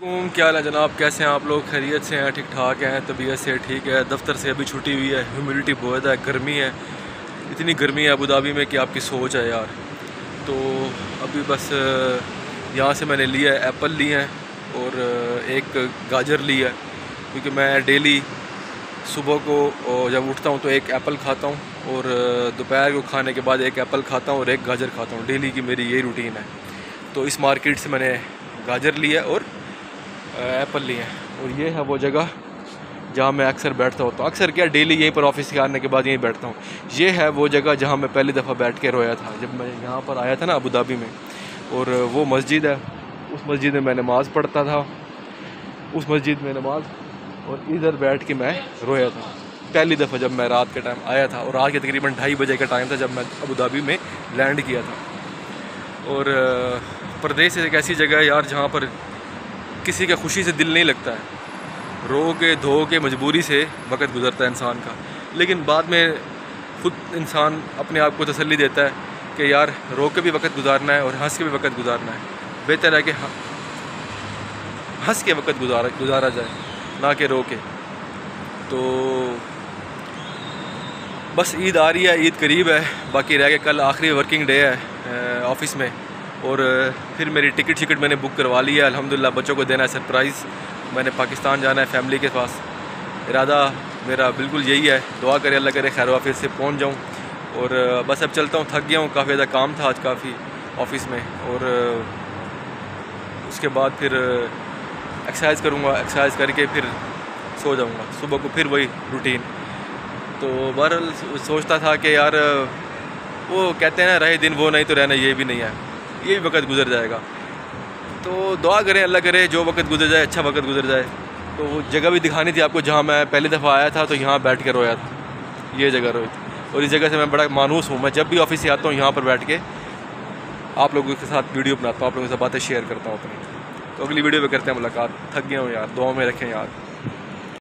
क्या है जनाब? कैसे हैं आप लोग? खैरियत से हैं ठीक ठाक हैं, तबीयत से ठीक है। दफ्तर से अभी छुट्टी हुई है ह्यूमिडिटी बहुत है, गर्मी है। इतनी गर्मी है अबू धाबी में कि आपकी सोच है यार। तो अभी बस, यहाँ से मैंने लिया है, एप्पल ली है और, एक गाजर ली है। क्योंकि मैं डेली सुबह को जब उठता हूँ तो एक एप्पल खाता हूँ और दोपहर को खाने के बाद एक एप्पल खाता हूँ और एक गाजर खाता हूँ। डेली की मेरी यही रूटीन है। तो इस मार्केट से मैंने गाजर लिया और एप्पल लिए हैं। और ये है वो जगह जहाँ मैं अक्सर बैठता होता हूँ। अक्सर क्या, डेली यहीं पर ऑफ़िस के आने के बाद यहीं बैठता हूँ। ये है वो जगह जहाँ मैं पहली दफ़ा बैठ के रोया था। जब मैं यहाँ पर आया था ना अबू धाबी में, और वो मस्जिद है, उस मस्जिद में मैं नमाज़ पढ़ता था। उस मस्जिद में नमाज़, और इधर बैठ के मैं रोया था। पहली दफ़ा जब मैं रात के टाइम आया था, और रात के तकरीबन ढाई बजे का टाइम था जब मैं अबू धाबी में लैंड किया था। और प्रदेश एक ऐसी जगह है यार जहाँ पर किसी का खुशी से दिल नहीं लगता है। रो के, धो के, मजबूरी से वक्त गुजरता है इंसान का। लेकिन बाद में खुद इंसान अपने आप को तसल्ली देता है कि यार, रो के भी वक्त गुजारना है और हंस के भी वक्त गुजारना है। बेहतर है कि हंस के वक्त गुजारा गुजारा जाए, ना कि रो के। तो बस ईद आ रही है, ईद करीब है, बाकी रह के कल आखिरी वर्किंग डे है ऑफ़िस में। और फिर मेरी टिकट शिकट मैंने बुक करवा ली है। अलहमदिल्ला बच्चों को देना है सरप्राइज़। मैंने पाकिस्तान जाना है फैमिली के पास। इरादा मेरा बिल्कुल यही है। दुआ करे, अल्लाह करे खैर फिर से पहुँच जाऊँ। और बस अब चलता हूँ। थक गया हूँ, काफ़ी ज़्यादा काम था आज काफ़ी ऑफ़िस में। और उसके बाद फिर एक्सरसाइज करूँगा। एक्सरसाइज करके फिर सो जाऊँगा। सुबह को फिर वही रूटीन तो बहरहाल, सोचता था कि यार वो कहते हैं ना, रहे दिन वो, नहीं तो रहना ये भी नहीं है। ये भी वक्त गुजर जाएगा। तो दुआ करें, अल्लाह करे, जो वक्त गुजर जाए अच्छा वक्त गुजर जाए। तो वो जगह भी दिखानी थी आपको जहाँ मैं पहली दफ़ा आया था तो यहाँ बैठ कर रोया था। ये जगह रोई थी। और इस जगह से मैं बड़ा मानूस हूँ। मैं जब भी ऑफ़िस से आता हूँ, यहाँ पर बैठ के आप लोगों के साथ वीडियो बनाता हूँ, आप लोगों से बातें शेयर करता हूँ अपनी। तो अगली वीडियो में करते हैं मुलाकात। थक गया हूँ यार दुआ में रखें यार।